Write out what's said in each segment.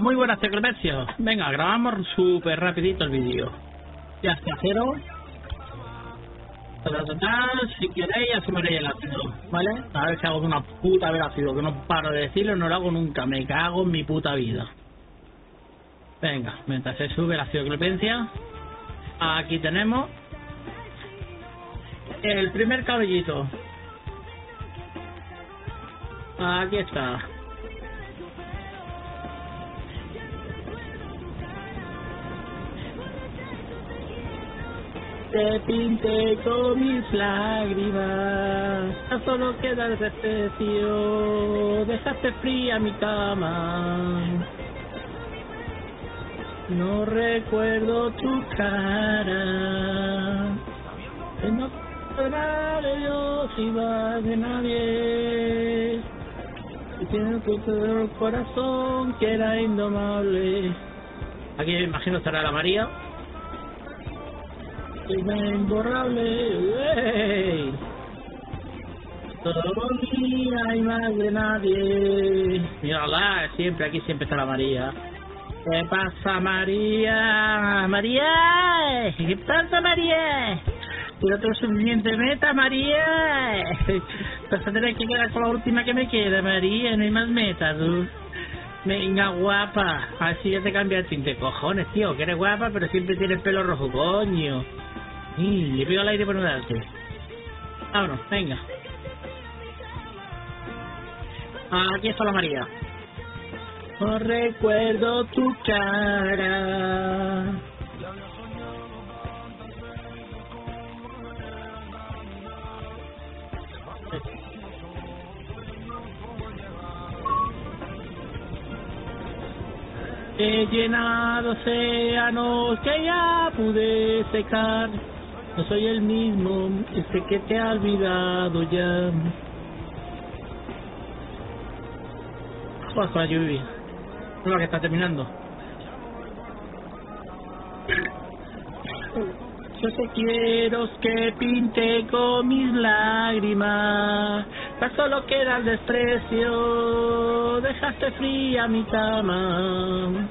Muy buenas, Clemencio. Venga, grabamos súper rapidito el vídeo. Ya está cero. Si queréis, asumiréis el ácido, ¿vale? A ver si hago una puta vez ácido, que no paro de decirlo, no lo hago nunca, me cago en mi puta vida. Venga, mientras se sube la clemencia, aquí tenemos el primer cabellito. Aquí está. Te pinté con mis lágrimas, ya solo queda el respeto, dejaste fría mi cama. No recuerdo tu cara, no podrá de Dios y va de nadie. Y tiene el corazón que era indomable. Aquí me imagino estará la María imborrable, wey. Todo día hay más de nadie. Mírala, siempre, aquí siempre está la María. ¿Qué pasa, María? María, ¿qué pasa, María? Pero otro suficiente meta, María. Vas a tener que quedar con la última que me queda, María. No hay más metas, tú. Venga, guapa. Así ya te cambia el tinte. Cojones, tío, que eres guapa, pero siempre tienes pelo rojo, coño. Y le pido al aire por no darte. Vámonos, venga. Aquí está la María. No recuerdo tu cara. He llenado océanos que ya pude secar no soy el mismo, ese que te ha olvidado ya. La lluvia. No, que está terminando. Yo te quiero que pinte con mis lágrimas. Tan solo queda el desprecio. Dejaste fría mi cama.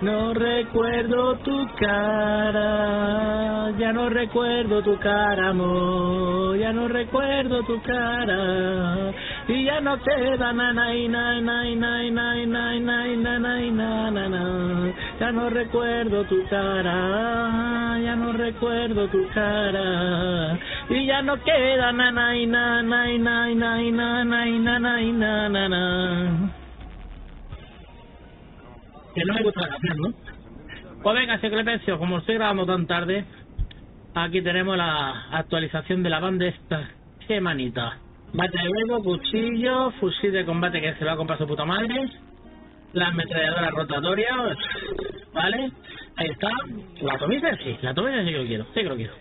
No recuerdo tu cara, ya no recuerdo tu cara, amor, ya no recuerdo tu cara. Y ya no queda na na na na na na na na na na na Ya no recuerdo tu cara, ya no recuerdo tu cara. Y ya no queda na na na na na na na na na na na que no me gusta la canción, ¿no? Pues venga, Secretencio, como estoy grabando tan tarde, aquí tenemos la actualización de la banda esta semanita. Bate de huevo, cuchillo, fusil de combate que se lo ha comprado su puta madre, la ametralladora rotatoria, ¿vale? Ahí está. La atomisa sí, la atomisa sí que lo quiero, sí que lo quiero.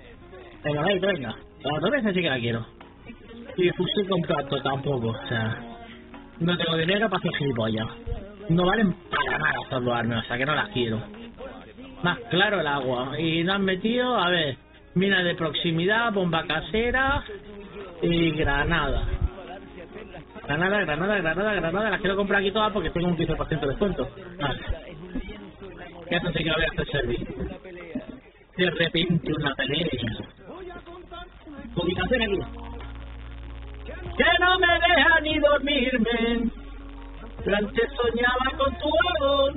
Venga, venga, venga. La atomisa sí que la quiero. Y fusil compacto tampoco, o sea, no tengo dinero para hacer gilipollas no valen para nada estos armas, o sea que no las quiero. Más claro el agua. Y nos han metido, a ver, mina de proximidad, bomba casera y granada. Granada, granada, granada, granada. Las quiero comprar aquí todas porque tengo un 15% de descuento. Vale. Esto sí que lo voy a hacer servir. De repente una pelea. Ubicación aquí. Que no me deja ni dormirme antes soñaba con tu amor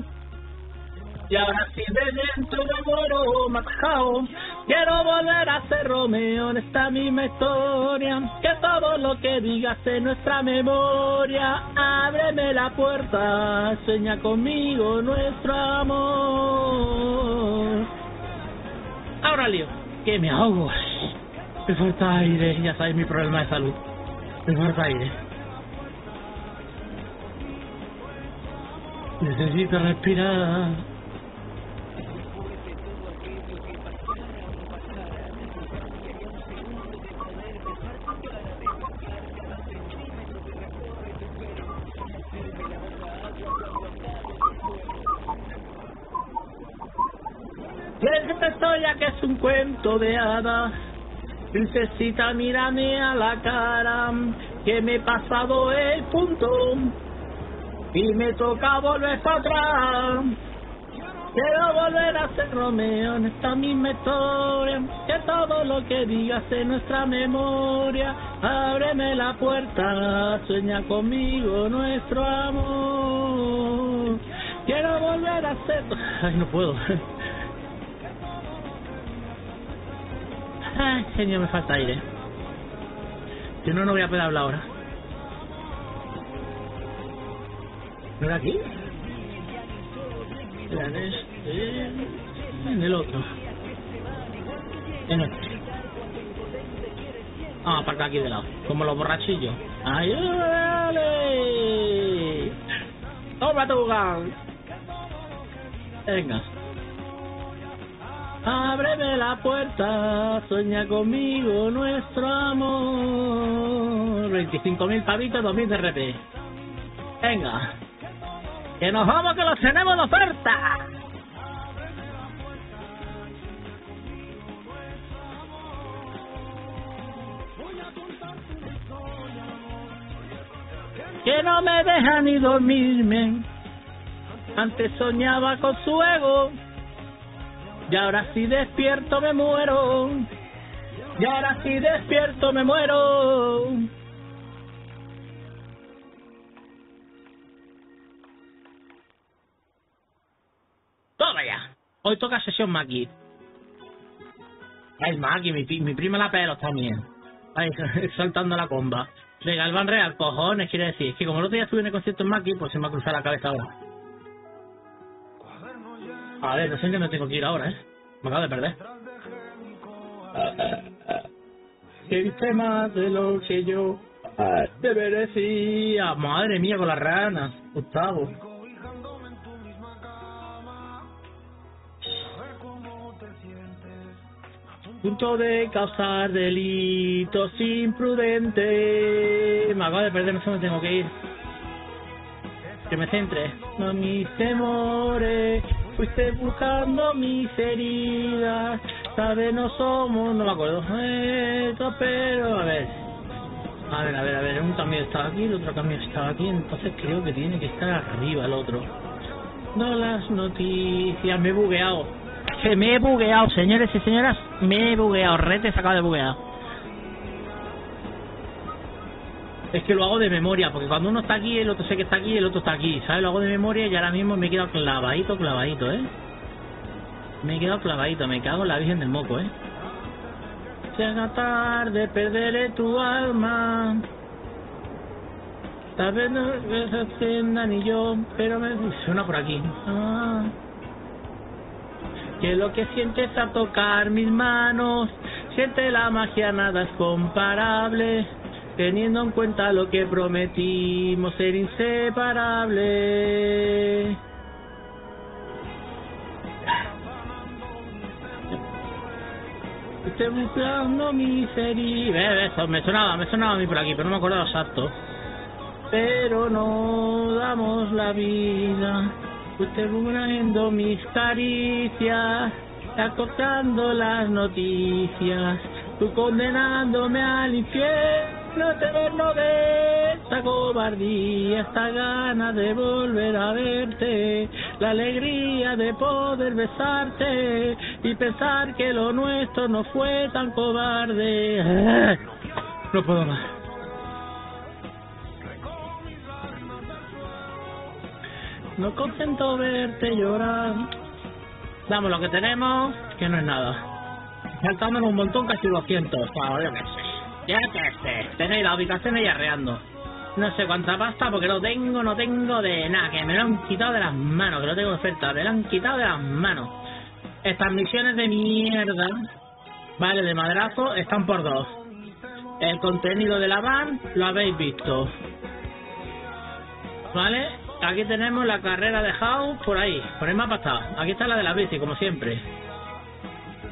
y ahora sí de dentro me muero matado. Quiero volver a ser Romeo en esta misma historia. Que todo lo que digas en nuestra memoria. Ábreme la puerta, sueña conmigo nuestro amor. Ahora, Leo, que me ahogo. Me falta aire, ya sabes mi problema de salud. Me falta aire. Necesito respirar. esta historia que es un cuento de hadas. Princesita, mírame a la cara, que me he pasado el punto y me toca volver para atrás. Quiero volver a ser Romeo en esta misma historia, que todo lo que digas en nuestra memoria, ábreme la puerta, sueña conmigo nuestro amor. Quiero volver a ser... Ay, no puedo. Ay, señor, me falta aire. Si no, no voy a poder hablar ahora. ¿No era aquí? Era en este... En el otro. En este. Ah, acá aquí de lado. Como los borrachillos. ¡Ay, dale! ¡Toma tu gan! Venga. Ábreme la puerta, sueña conmigo nuestro amor. 25.000 pavitos, 2.000 de RP. Venga. Que nos vamos que los tenemos de oferta. Que no me deja ni dormirme. Antes soñaba con su ego. Y ahora si despierto me muero. Y ahora si despierto me muero. Hoy toca sesión Maki. Ay, Maki, mi, mi prima la pelo también. Ay, saltando la comba. De Galván Real, cojones, quiere decir. Es que como el otro día estuve en el concierto en Maki, pues se me ha cruzado la cabeza ahora. A ver, no sé qué me tengo que ir ahora, ¿eh? Me acabo de perder. Que viste más de lo que yo te merecía. Madre mía, con las ranas. Gustavo. Punto de causar delitos imprudentes. Me acabo de perder, no sé dónde tengo que ir. Que me centre. No mis temores, fuiste buscando mis heridas. Sabes, no somos, no me acuerdo. Esto, pero a ver. A ver, a ver, a ver. Un cambio estaba aquí, el otro cambio estaba aquí. Entonces creo que tiene que estar arriba el otro. No las noticias, me he bugueado. Me he bugueado, señores y señoras. Me he bugueado. Rete se acaba de buguear. Es que lo hago de memoria, porque cuando uno está aquí, el otro sé que está aquí, el otro está aquí, ¿sabes? Lo hago de memoria y ahora mismo me he quedado clavadito, clavadito, ¿eh? Me he quedado clavadito, me cago en la Virgen del Moco, ¿eh? Llega tarde, perderé tu alma. Tal vez no se ni yo, pero me suena por aquí. Ah. Que lo que sientes a tocar mis manos, siente la magia, nada es comparable teniendo en cuenta lo que prometimos ser inseparable. Estoy buscando miseria. Eso, me sonaba, me sonaba a mí por aquí, pero no me acuerdo exacto. Pero no damos la vida. Usted buscando mis caricias, acortando las noticias, tú condenándome al infierno no eterno de esta cobardía, esta gana de volver a verte, la alegría de poder besarte y pensar que lo nuestro no fue tan cobarde. No puedo más. No contento verte llorar. Damos lo que tenemos, que no es nada. Faltándonos un montón, casi 200. Ahora yo qué sé. Ya que sé, tenéis la ubicación ahí arreando. No sé cuánta pasta porque no tengo, no tengo de nada, que me lo han quitado de las manos, que no tengo oferta, me lo han quitado de las manos. Estas misiones de mierda, vale, de madrazo, están por dos. El contenido de la van lo habéis visto. ¿Vale? Aquí tenemos la carrera de House por ahí, por el mapa está. Aquí está la de la bici, como siempre.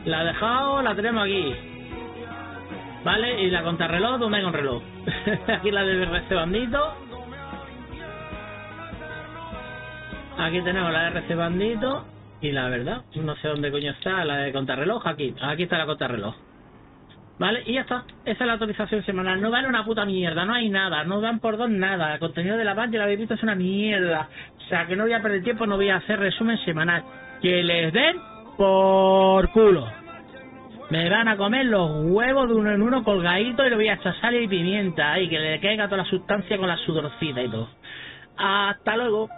La de House la tenemos aquí. ¿Vale? Y la contrarreloj, ¿dónde hay con reloj? Aquí la de RC Bandito. Aquí tenemos la de RC Bandito. Y la verdad, no sé dónde coño está la de contrarreloj. Aquí, aquí está la contrarreloj. ¿Vale? Y ya está. Esa es la actualización semanal. No vale una puta mierda, no hay nada, no dan por dos nada. El contenido de la banda, ya lo habéis visto, es una mierda. O sea, que no voy a perder tiempo, no voy a hacer resumen semanal. Que les den por culo. Me van a comer los huevos de uno en uno colgaditos y le voy a echar sal y pimienta y que le caiga toda la sustancia con la sudorcita y todo. Hasta luego.